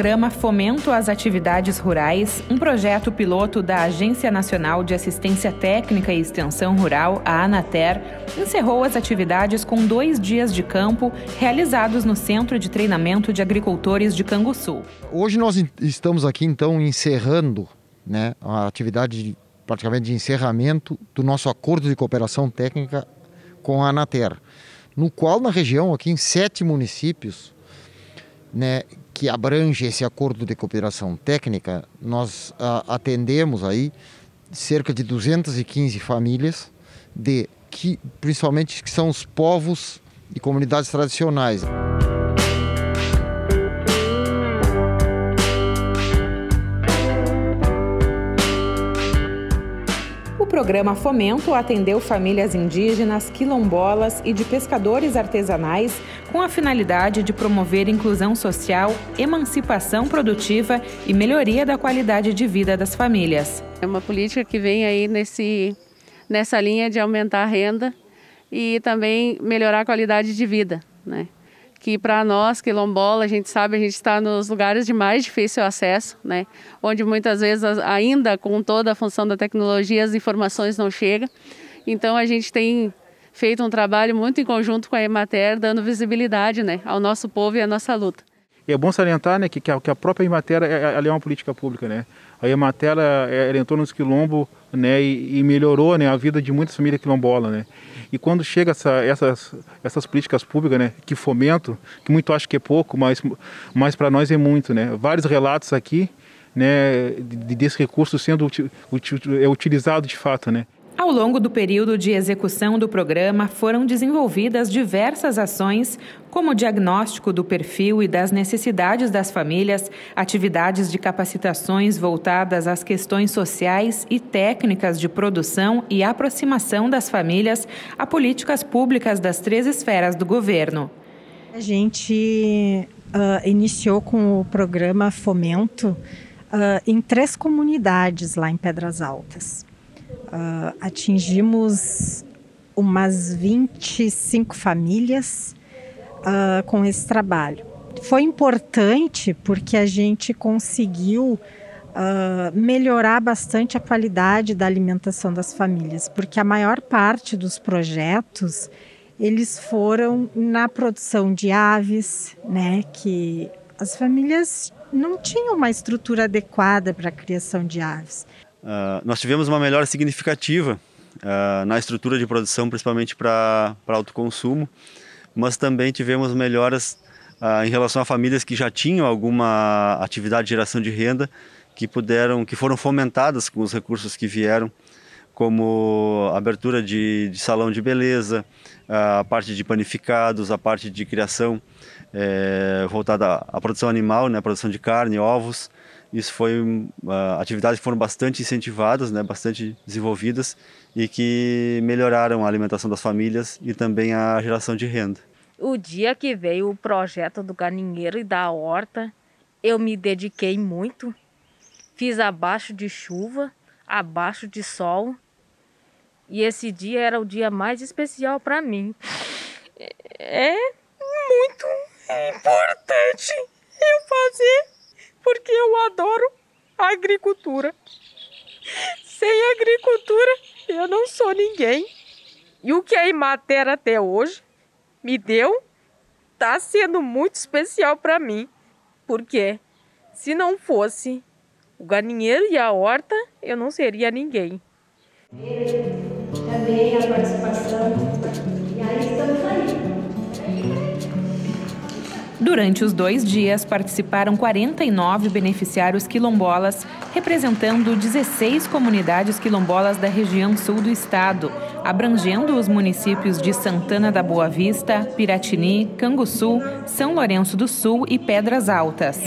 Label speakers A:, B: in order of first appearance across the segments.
A: programa Fomento às Atividades Rurais, um projeto piloto da Agência Nacional de Assistência Técnica e Extensão Rural, a ANATER, encerrou as atividades com dois dias de campo realizados no Centro de Treinamento de Agricultores de Canguçu.
B: Hoje nós estamos aqui então encerrando né, a atividade de, praticamente de encerramento do nosso acordo de cooperação técnica com a ANATER, no qual na região, aqui em sete municípios, né, que abrange esse acordo de cooperação técnica, nós a, atendemos aí cerca de 215 famílias de que principalmente que são os povos e comunidades tradicionais.
A: programa Fomento atendeu famílias indígenas, quilombolas e de pescadores artesanais com a finalidade de promover inclusão social, emancipação produtiva e melhoria da qualidade de vida das famílias.
C: É uma política que vem aí nesse, nessa linha de aumentar a renda e também melhorar a qualidade de vida, né? que para nós quilombola a gente sabe a gente está nos lugares de mais difícil acesso, né, onde muitas vezes ainda com toda a função da tecnologia as informações não chegam. Então a gente tem feito um trabalho muito em conjunto com a Emater, dando visibilidade, né, ao nosso povo e à nossa luta.
D: É bom salientar, né, que, que a própria Emater é, é uma política pública, né. A Emater ela entrou nos quilombo, né, e, e melhorou, né, a vida de muitas famílias quilombolas, né. E quando chega essa, essas, essas políticas públicas, né, que fomentam, que muito acho que é pouco, mas, mas para nós é muito, né? Vários relatos aqui, né, desse recurso sendo é utilizado de fato, né?
A: Ao longo do período de execução do programa, foram desenvolvidas diversas ações, como diagnóstico do perfil e das necessidades das famílias, atividades de capacitações voltadas às questões sociais e técnicas de produção e aproximação das famílias a políticas públicas das três esferas do governo.
E: A gente uh, iniciou com o programa Fomento uh, em três comunidades lá em Pedras Altas. Uh, atingimos umas 25 famílias uh, com esse trabalho. Foi importante porque a gente conseguiu uh, melhorar bastante a qualidade da alimentação das famílias, porque a maior parte dos projetos eles foram na produção de aves, né, que as famílias não tinham uma estrutura adequada para a criação de aves.
F: Uh, nós tivemos uma melhora significativa uh, na estrutura de produção, principalmente para autoconsumo, mas também tivemos melhoras uh, em relação a famílias que já tinham alguma atividade de geração de renda, que puderam, que foram fomentadas com os recursos que vieram, como abertura de, de salão de beleza, a parte de panificados, a parte de criação é, voltada à produção animal, né, produção de carne, ovos, isso foi uh, atividades que foram bastante incentivadas, né, bastante desenvolvidas e que melhoraram a alimentação das famílias e também a geração de renda.
G: O dia que veio o projeto do galinheiro e da horta, eu me dediquei muito. Fiz abaixo de chuva, abaixo de sol. E esse dia era o dia mais especial para mim. É muito importante eu fazer porque eu adoro a agricultura. Sem agricultura, eu não sou ninguém. E o que a Imater até hoje me deu está sendo muito especial para mim. Porque se não fosse o galinheiro e a horta, eu não seria ninguém.
H: Também a participação. E aí estamos aí.
A: Durante os dois dias, participaram 49 beneficiários quilombolas, representando 16 comunidades quilombolas da região sul do estado, abrangendo os municípios de Santana da Boa Vista, Piratini, Canguçu, São Lourenço do Sul e Pedras Altas.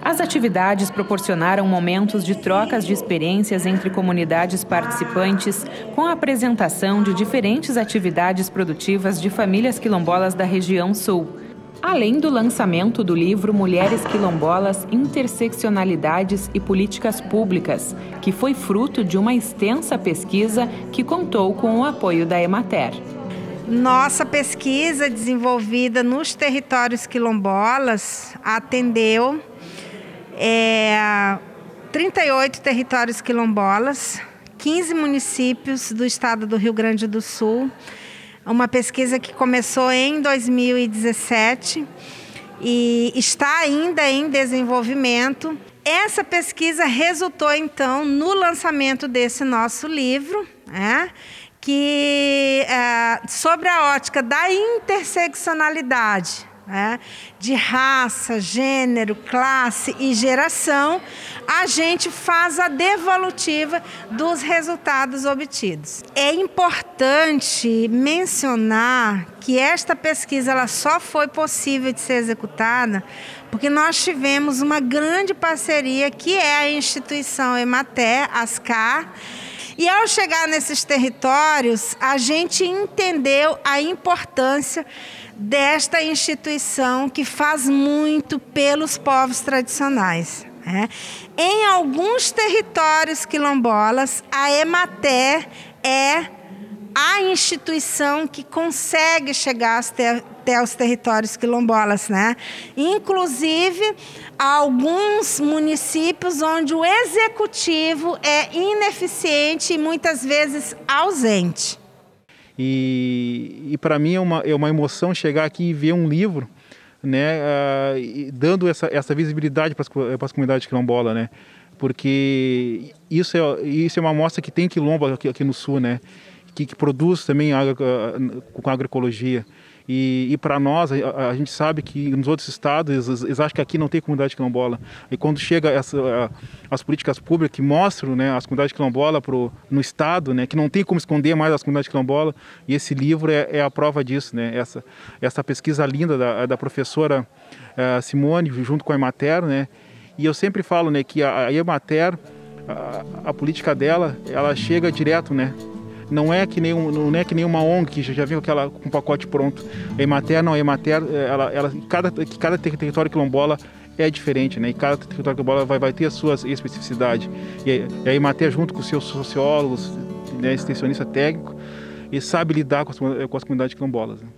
A: As atividades proporcionaram momentos de trocas de experiências entre comunidades participantes, com a apresentação de diferentes atividades produtivas de famílias quilombolas da região sul Além do lançamento do livro Mulheres Quilombolas, Interseccionalidades e Políticas Públicas, que foi fruto de uma extensa pesquisa que contou com o apoio da Emater.
I: Nossa pesquisa desenvolvida nos territórios quilombolas atendeu É, 38 territórios quilombolas, 15 municípios do estado do Rio Grande do Sul. Uma pesquisa que começou em 2017 e está ainda em desenvolvimento. Essa pesquisa resultou então no lançamento desse nosso livro, né, que é, sobre a ótica da interseccionalidade né, de raça, gênero, classe e geração, a gente faz a devolutiva dos resultados obtidos. É importante mencionar que esta pesquisa ela só foi possível de ser executada porque nós tivemos uma grande parceria que é a instituição Ematé, ASCAR, e ao chegar nesses territórios, a gente entendeu a importância desta instituição que faz muito pelos povos tradicionais. Né? Em alguns territórios quilombolas, a Ematé é a instituição que consegue chegar até os territórios quilombolas, né? Inclusive alguns municípios onde o executivo é ineficiente e muitas vezes ausente.
D: E, e para mim é uma, é uma emoção chegar aqui e ver um livro, né, uh, dando essa, essa visibilidade para as comunidades quilombolas, né, porque isso é, isso é uma amostra que tem quilombo aqui, aqui no sul, né, que, que produz também agro, com agroecologia. E, e para nós, a, a, gente sabe que nos outros estados, eles, eles, acham que aqui não tem comunidade quilombola. E quando chega essa, as políticas públicas que mostram né, as comunidades quilombola pro, no estado, né, que não tem como esconder mais as comunidades quilombola, e esse livro é, é a prova disso. Né, essa, essa pesquisa linda da, da professora uh, Simone, junto com a Emater, né, e eu sempre falo né, que a, a Emater, a, a política dela, ela chega direto, né, não é que nem, um, não é que nem uma ONG que já vem com, aquela, com um pacote pronto. A Emater não, a Emater, ela, ela, cada, cada território quilombola é diferente, né? E cada território quilombola vai, vai ter as suas especificidades. E, a Emater, junto com seus sociólogos, né, extensionista técnico, e sabe lidar com as, com as comunidades quilombolas. Né?